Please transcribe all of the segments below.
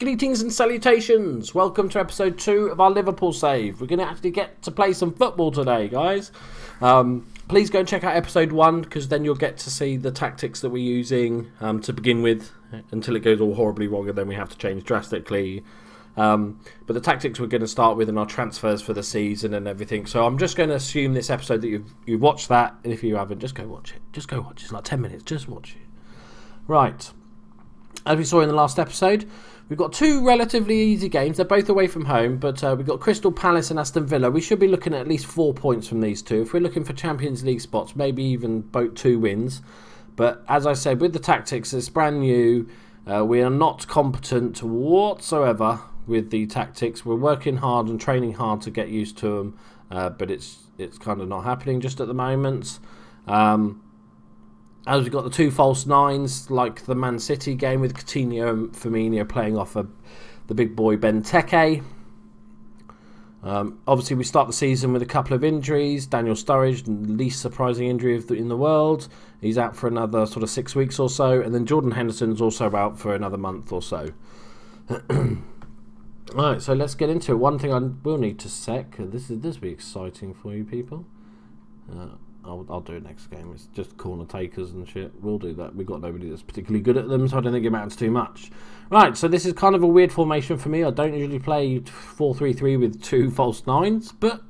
Greetings and salutations. Welcome to episode two of our Liverpool save. We're going to actually get to play some football today, guys. Um, please go and check out episode one because then you'll get to see the tactics that we're using um, to begin with until it goes all horribly wrong and then we have to change drastically. Um, but the tactics we're going to start with and our transfers for the season and everything. So I'm just going to assume this episode that you've, you've watched that. And if you haven't, just go watch it. Just go watch it. It's like 10 minutes. Just watch it. Right. As we saw in the last episode, we've got two relatively easy games. They're both away from home, but uh, we've got Crystal Palace and Aston Villa. We should be looking at at least four points from these two. If we're looking for Champions League spots, maybe even both two wins. But as I said, with the tactics, it's brand new. Uh, we are not competent whatsoever with the tactics. We're working hard and training hard to get used to them, uh, but it's it's kind of not happening just at the moment. Um, as we've got the two false nines, like the Man City game with Coutinho and Firmino playing off a, the big boy Benteke. Um, obviously, we start the season with a couple of injuries. Daniel Sturridge, the least surprising injury the, in the world. He's out for another sort of six weeks or so. And then Jordan Henderson's also out for another month or so. Alright, so let's get into it. One thing I will need to sec. This is this will be exciting for you people. Uh, I'll, I'll do next game. It's just corner takers and shit. We'll do that. We've got nobody that's particularly good at them, so I don't think it matters too much. Right, so this is kind of a weird formation for me. I don't usually play 4-3-3 with two false nines, but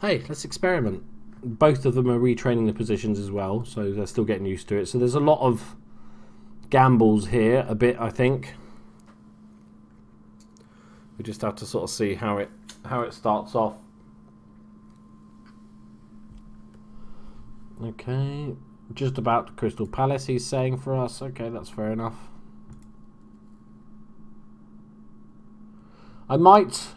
hey, let's experiment. Both of them are retraining the positions as well, so they're still getting used to it. So there's a lot of gambles here, a bit, I think. We just have to sort of see how it how it starts off. Okay, just about Crystal Palace he's saying for us. Okay, that's fair enough. I might,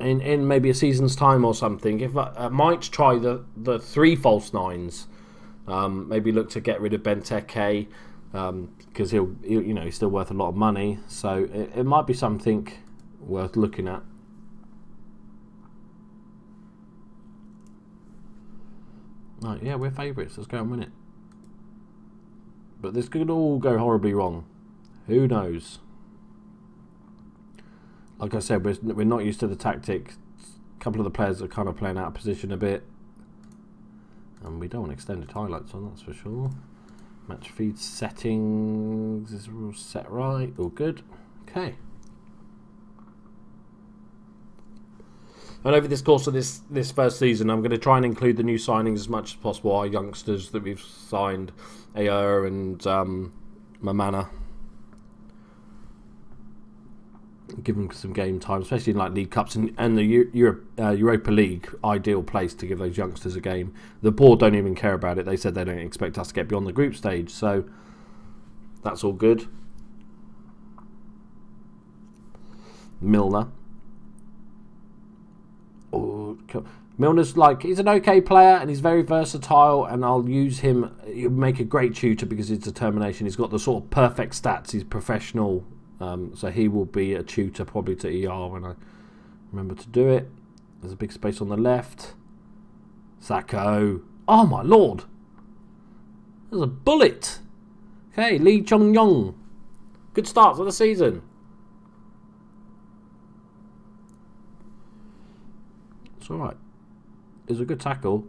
in in maybe a season's time or something, if I, I might try the the three false nines. Um, maybe look to get rid of Benteke because um, he'll, he'll, you know, he's still worth a lot of money. So it, it might be something worth looking at. Right, yeah, we're favourites. Let's go and win it. But this could all go horribly wrong. Who knows? Like I said, we're, we're not used to the tactic. A couple of the players are kind of playing out of position a bit. And we don't want extended highlights on, that's for sure. Match feed settings is all set right. All good. Okay. And over this course of this this first season, I'm going to try and include the new signings as much as possible. Our youngsters that we've signed, Ajer and um, Mammana. Give them some game time, especially in like League Cups and, and the Euro, uh, Europa League. Ideal place to give those youngsters a game. The board don't even care about it. They said they don't expect us to get beyond the group stage, so that's all good. Milner Milner's like he's an okay player and he's very versatile, and I'll use him. He'll make a great tutor because his determination. He's got the sort of perfect stats. He's professional, um, so he will be a tutor probably to ER when I remember to do it. There's a big space on the left. Sakho. Oh my lord! There's a bullet. Okay, Lee Chung Yong. Good start to the season. It's alright. It was a good tackle.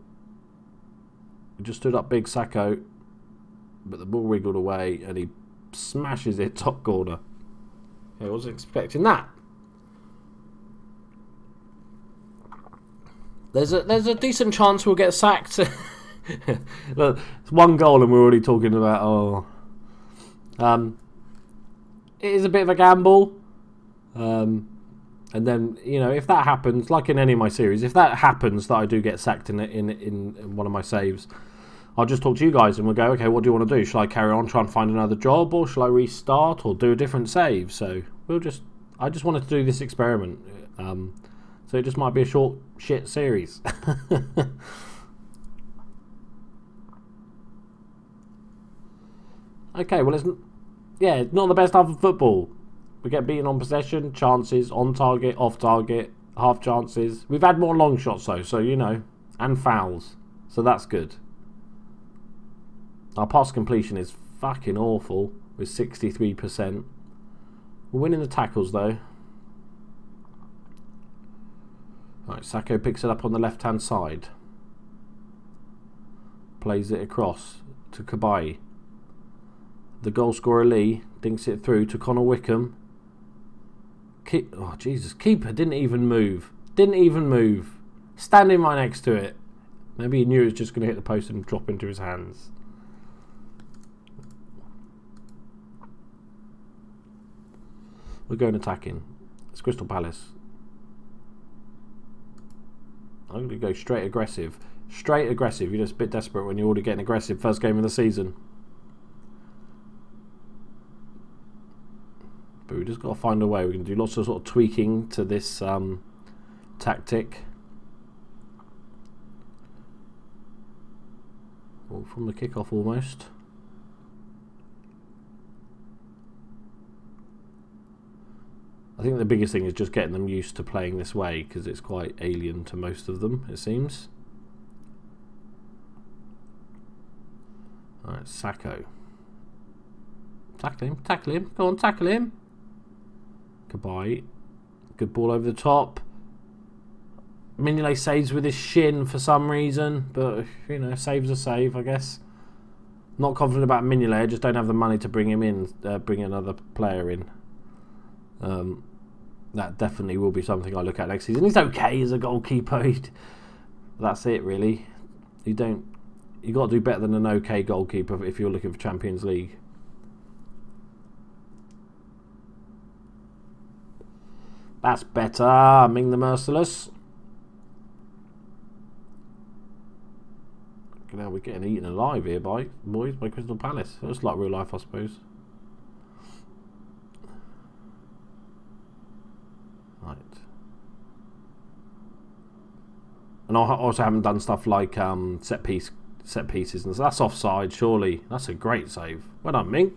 He just stood up big Sakho, but the ball wiggled away and he smashes it top corner. I wasn't expecting that. There's a there's a decent chance we'll get sacked. Look, it's one goal and we're already talking about oh. Um, it is a bit of a gamble. Um, and then you know if that happens, like in any of my series, if that happens that I do get sacked in in in, one of my saves, I'll just talk to you guys and we'll go, okay, what do you want to do? Shall I carry on, try and find another job, or shall I restart, or do a different save? So we'll just, I just wanted to do this experiment. Um, so it just might be a short shit series. okay, well it's, yeah, not the best half of football. We get beaten on possession, chances, on target, off target, half chances. We've had more long shots though, so you know, and fouls. So that's good. Our pass completion is fucking awful with 63%. We're winning the tackles though. Right, Sakho picks it up on the left hand side. Plays it across to Cabaye. The goal scorer Lee dinks it through to Connor Wickham. Keep, oh Jesus, keeper didn't even move. Didn't even move. Standing right next to it. Maybe he knew it was just going to hit the post and drop into his hands. We're going attacking. It's Crystal Palace. I'm going to go straight aggressive. Straight aggressive. You're just a bit desperate when you're already getting aggressive first game of the season. But we just got to find a way. We can do lots of sort of tweaking to this um, tactic. Well, from the kickoff almost. I think the biggest thing is just getting them used to playing this way because it's quite alien to most of them, it seems. Alright, Sakho. Tackle him, tackle him, go on, tackle him. Goodbye. Good ball over the top. Mignolet saves with his shin for some reason, but, you know, saves a save, I guess. Not confident about Mignolet, I just don't have the money to bring him in, uh, bring another player in. Um, that definitely will be something I look at next season. He's okay as a goalkeeper. That's it, really. You don't. You got to do better than an okay goalkeeper if you're looking for Champions League. That's better, Ming the Merciless. Now we're getting eaten alive here by boys by Crystal Palace. It's like real life, I suppose. Right. And I also haven't done stuff like um, set piece set pieces, and so that's offside. Surely that's a great save. Well done, Ming.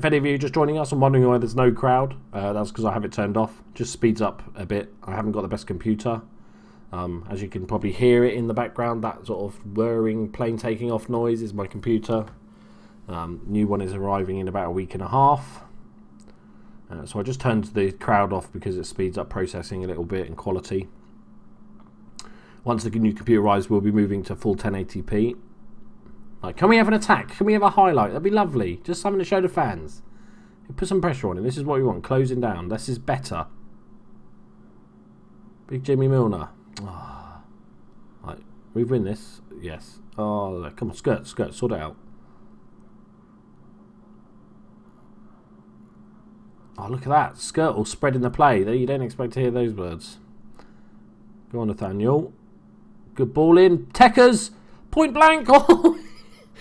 If any of you are just joining us and wondering why there's no crowd, uh, that's because I have it turned off. Just speeds up a bit. I haven't got the best computer. Um, as you can probably hear it in the background, that sort of whirring plane taking off noise is my computer. Um, new one is arriving in about a week and a half. Uh, so I just turned the crowd off because it speeds up processing a little bit and quality. Once the new computer arrives, we'll be moving to full 1080p. Like, can we have an attack? Can we have a highlight? That'd be lovely. Just something to show the fans. Put some pressure on it. This is what we want. Closing down. This is better. Big Jimmy Milner. Oh. Right. We win this. Yes. Oh, come on. Skirt, skirt. Sort it out. Oh, look at that. Skirt all spread in the play. You don't expect to hear those words. Go on, Nathaniel. Good ball in. Tekkers. Point blank. Oh.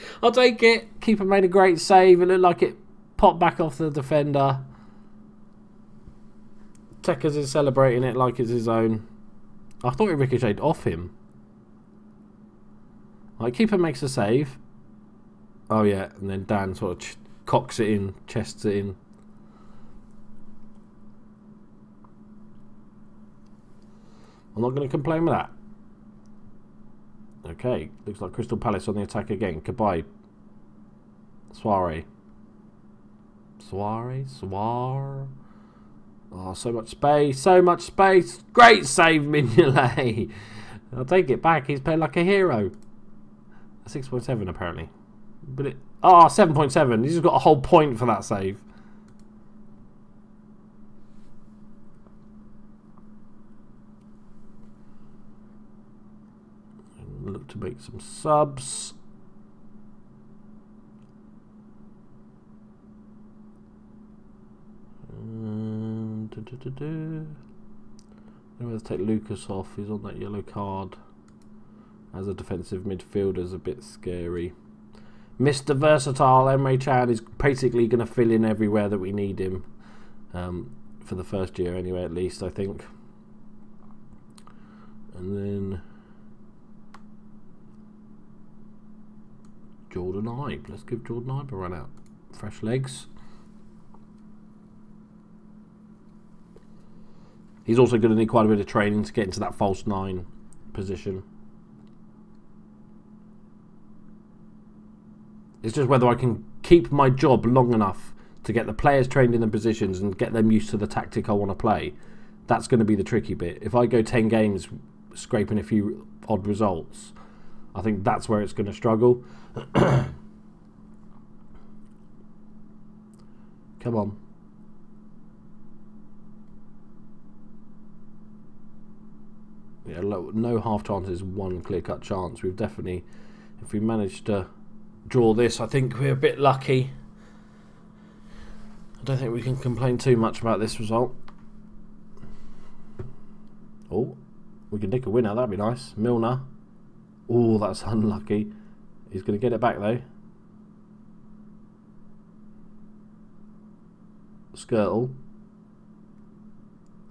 I'll take it. Keeper made a great save. It looked like it popped back off the defender. Tekkers is celebrating it like it's his own. I thought it ricocheted off him. Like, keeper makes a save. Oh, yeah. And then Dan sort of cocks it in, chests it in. I'm not going to complain with that. Okay, looks like Crystal Palace on the attack again. Goodbye. Soiree. Soiree? Soir? Oh, so much space, so much space. Great save, Mignolet. I'll take it back. He's played like a hero. 6.7 apparently. But it... Ah, oh, 7.7. He's just got a whole point for that save. look to make some subs. Da, da, I'm going to take Lucas off. He's on that yellow card. As a defensive midfielder is a bit scary. Mr. Versatile, Emre Can is basically going to fill in everywhere that we need him. Um, for the first year anyway, at least, I think. And then... Jordan Ibe. Let's give Jordan Ibe a run out. Fresh legs. He's also going to need quite a bit of training to get into that false nine position. It's just whether I can keep my job long enough to get the players trained in the positions and get them used to the tactic I want to play. That's going to be the tricky bit. If I go 10 games scraping a few odd results, I think that's where it's going to struggle. Come on. Yeah, no half chances, one clear cut chance. We've definitely, if we manage to draw this, I think we're a bit lucky. I don't think we can complain too much about this result. Oh, we can nick a winner, that'd be nice. Milner. Oh, that's unlucky. He's going to get it back though. Skrtel.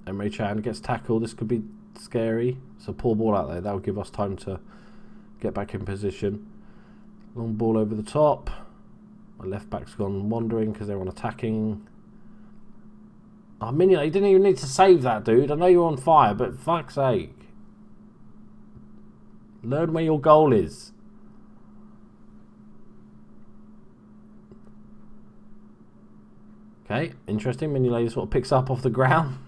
Emre Can gets tackled. This could be scary. It's a poor ball out there. That will give us time to get back in position. Long ball over the top. My left back's gone wandering because they're on attacking. Oh, Mignolet, you didn't even need to save that, dude. I know you're on fire, but fuck's sake. Learn where your goal is. Okay, interesting. Mignolet sort of picks up off the ground.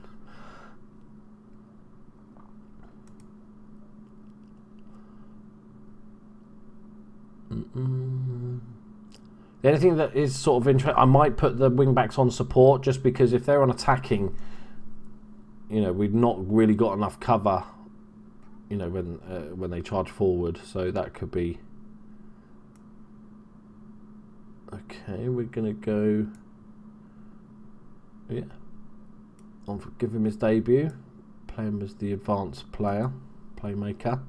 The only thing that is sort of interesting, I might put the wing backs on support just because if they're on attacking, you know, we've not really got enough cover, you know, when uh, when they charge forward. So that could be. Okay, we're gonna go. Yeah. On give him his debut. Play him as the advanced player, playmaker.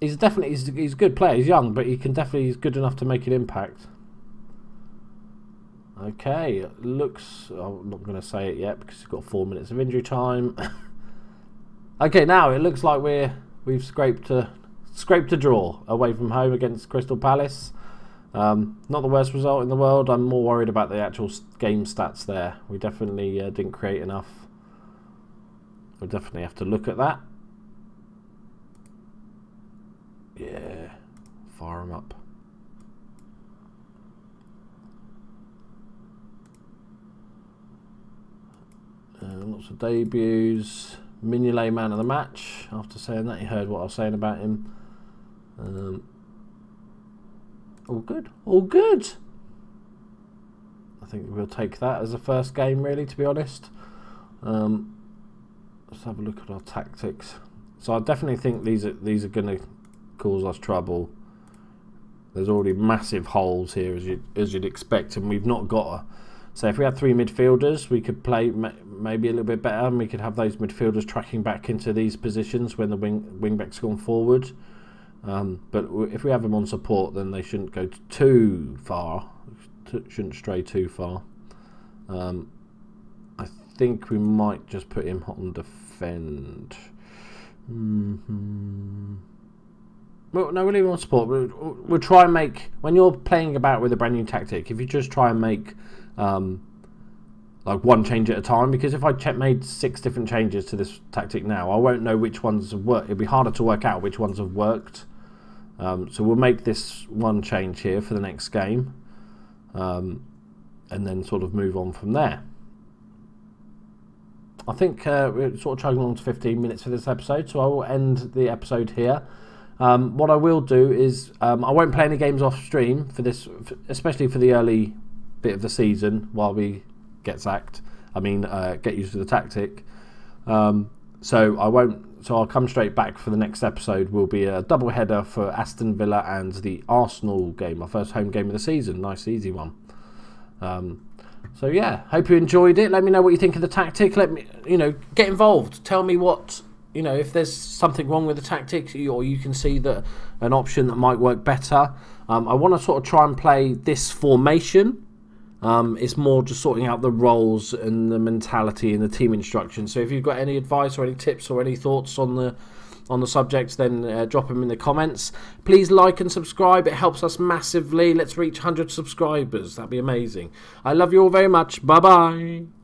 He's definitely he's, he's a good player. He's young, but he can definitely he's good enough to make an impact. Okay, looks. I'm not to say it yet because he's got four minutes of injury time. okay, now it looks like we're we've scraped a scraped a draw away from home against Crystal Palace. Um, not the worst result in the world. I'm more worried about the actual game stats there. We definitely uh, didn't create enough. We'll definitely have to look at that. Yeah, fire them up. Uh, lots of debuts. Mignolet man of the match. After saying that, he heard what I was saying about him. Um, all good. All good. I think we'll take that as a first game, really, to be honest. Um, let's have a look at our tactics. So I definitely think these are these are going to cause us trouble. There's already massive holes here, as you as you'd expect, and we've not got a. So if we had three midfielders, we could play maybe a little bit better, and we could have those midfielders tracking back into these positions when the wing wing backs gone forward. Um, but if we have them on support, then they shouldn't go too far. Shouldn't stray too far. Um, I think we might just put him on defend. Mm -hmm. No, we'll leave him on support. We'll, we'll, try and make when you're playing about with a brand new tactic. If you just try and make um, like one change at a time, because if I made six different changes to this tactic now, I won't know which ones have worked. It'll be harder to work out which ones have worked. Um, so we'll make this one change here for the next game um, and then sort of move on from there. I think uh, we're sort of chugging along to 15 minutes for this episode, so I will end the episode here. Um, what I will do is um, I won't play any games off stream for this, especially for the early bit of the season while we get sacked. I mean, uh, get used to the tactic. Um, so I won't so I'll come straight back for the next episode. Will be a double header for Aston Villa and the Arsenal game, my first home game of the season. Nice, easy one. Um, so yeah, hope you enjoyed it. Let me know what you think of the tactic. Let me, you know, get involved. Tell me what, you know, if there's something wrong with the tactics, or you can see that an option that might work better. Um, I want to sort of try and play this formation um, it's more just sorting out the roles and the mentality and the team instruction. So if you've got any advice or any tips or any thoughts on the on the subject, then uh, drop them in the comments. Please like and subscribe. It helps us massively. Let's reach 100 subscribers. That'd be amazing. I love you all very much. Bye bye.